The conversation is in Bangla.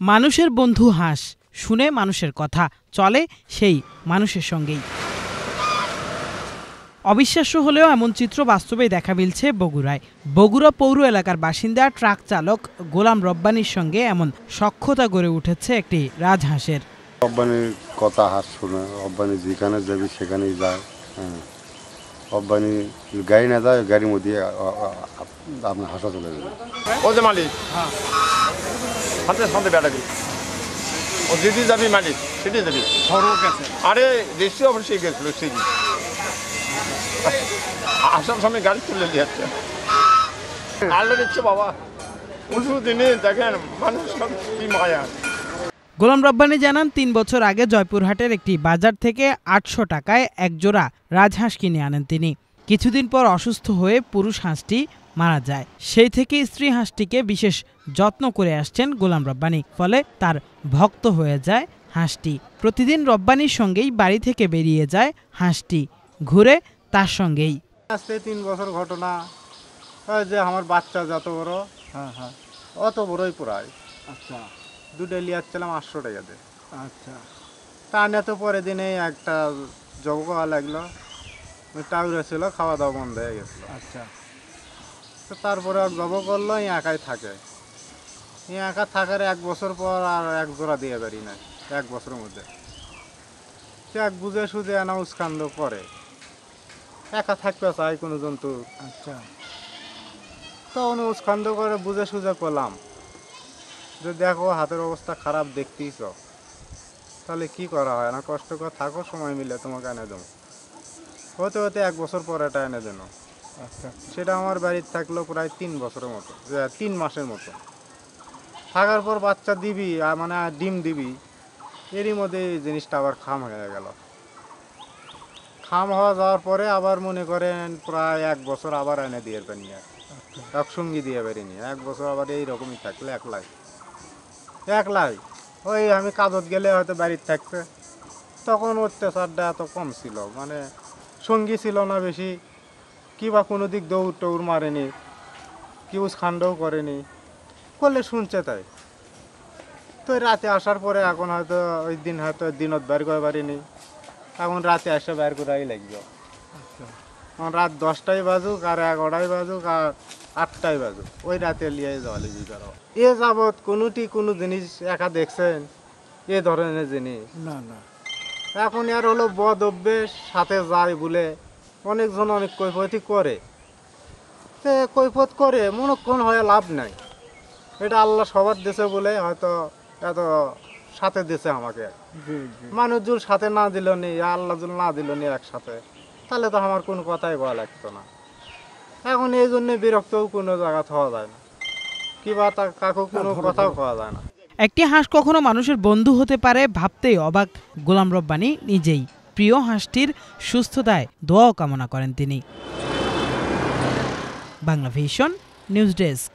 মানুষের বন্ধু হাঁস শুনে মানুষের কথা চলে সেই মানুষের সঙ্গেই। অবিশ্বাস্য হলেও এমন চিত্র বাস্তবেই দেখা মিলছে বগুড়ায়। বগুড়া পৌর এলাকার বাসিন্দা ট্রাক চালক গোলাম রব্বানির সঙ্গে এমন সক্ষতা গড়ে উঠেছে একটি রাজহাঁসের। রব্বানির কথা হাত শুনে রব্বানি যেখানে যাবি সেখানেই যায় হ্যাঁ। রব্বানি গাড়ি না যায় গাড়ির মধ্যে আপনার হাসা চলে যাবে। ও যে মালিক। হাতে সাথে বেড়া বেড়াবি ও যেটি যাবি মালিক সেটি যাবি? আরে রেজিস্ট্রি অফিসে গেছিল সেদিন আসার সময় গাড়ি তুলে দিয়ে যাচ্ছে আল্লাহ দিচ্ছে বাবা। উঁচু দিনে দেখেন মানুষ সব কি মায়া। গোলাম রব্বানি জানান তিন বছর আগে জয়পুরহাটের একটি বাজার থেকে আটশো টাকায় এক জোড়া রাজহাঁস কিনে আনেন তিনি। কিছুদিন পর অসুস্থ হয়ে পুরুষ হাঁসটি মারা যায়। সেই থেকে স্ত্রী হাঁসটিকে বিশেষ যত্ন করে আসছেন গোলাম রব্বানি। ফলে তার ভক্ত হয়ে যায় হাঁসটি। প্রতিদিন রব্বানির সঙ্গেই বাড়ি থেকে বেরিয়ে যায় হাঁসটি। ঘুরে তার সঙ্গেই। আজকে তিন বছর ঘটনা যে আমার বাচ্চা যত বড় হ্যাঁ হ্যাঁ। অত বড়ই প্রায়। আচ্ছা। দুটো লিয়াচ্ছিলাম আটশো টাকাতে আচ্ছা। তা নিয়ে তো পরের দিনে একটা জব খাওয়া লাগল টাউরে ছিল খাওয়া দাওয়া বন্ধ হয়ে গেছিল। আচ্ছা। তো তারপরে আর জব করল একাই থাকে। এই একা থাকার এক বছর পর আর এক জোড়া দিয়ে পারি না এক বছরের মধ্যে। সে এক বুঝে সুঝে আনা উস্কান্দ করে। একা থাকতে চাই কোনো জন্তু। আচ্ছা। তখন উস্কান্দ করে বুঝে সুঝে করলাম যে দেখো হাতের অবস্থা খারাপ দেখতেই দেখতেইছ। তাহলে কি করা হয়? না কষ্ট করে থাকো সময় মিলে তোমাকে এনে দেবো। হতে হতে এক বছর পর এটা এনে দেন। আচ্ছা সেটা আমার বাড়িতে থাকল প্রায় তিন বছরের মতো তিন মাসের মতো। থাকার পর বাচ্চা দিবি আর মানে ডিম দিবি এরই মধ্যে এই জিনিসটা আবার খাম হয়ে গেল। খাম হওয়া যাওয়ার পরে আবার মনে করেন প্রায় এক বছর আবার এনে দিয়ে পারিনি একসঙ্গী দিয়ে পারিনি এক বছর আবার এইরকমই থাকল একলাই। একলাই? ওই আমি কাজত গেলে হয়তো বাড়ির থাকতে। তখন অত্যাচারটা এত কম ছিল মানে সঙ্গী ছিল না বেশি। কি বা কোনো দিক দৌড় টৌড় মারেনি কেউ খান্ডও করেনি। করলে শুনছে তাই। তো রাতে আসার পরে এখন হয়তো ওই দিন হয়তো দিনত বের করে পারিনি। এখন রাতে আসে বের করাই লাগবে। এখন রাত দশটায় বাজুক আর এগারোটায় বাজুক আর আটটায় বাজুক। ওই রাতে লিয়ে যাওয়া লাগবে তারা এ যাবৎ কোনোটি কোনো জিনিস একা দেখছেন? এ ধরনের জিনিস। না না। এখন আর হলো বদ অভ্যেস সাথে যায় বলে অনেকজন অনেক কৈফতি করে। সে কৈফত করে মনক্ষণ হয়ে লাভ নাই। এটা আল্লাহ সবার দেশে বলে হয়তো এত সাথে দেশে আমাকে। জি জি। মানুষ জুল সাথে না দিল নি আল্লাহ জুল না দিল নি একসাথে। তাহলে তো আমার কোনো কথাই বলা লাগতো না। এখন এই জন্যে বিরক্তও কোনো জায়গা হওয়া যায় না। কিবা তা কাকু কোনো কথাও খাওয়া যায় না। একটি হাঁস কখনো মানুষের বন্ধু হতে পারে ভাবতেই অবাক। গোলাম রব্বানি নিজেই। প্রিয় হাঁসটির সুস্থতায় দোয়াও কামনা করেন তিনি। Bangla Vision News desk.